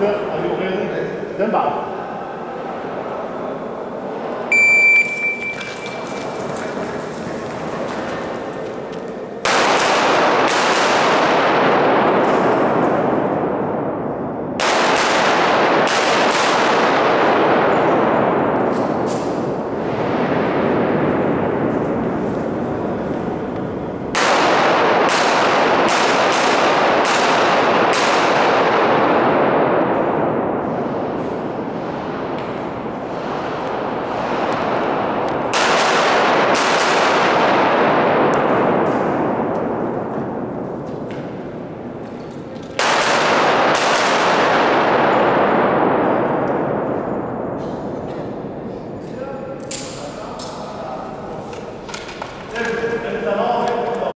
这，还有我们人保。39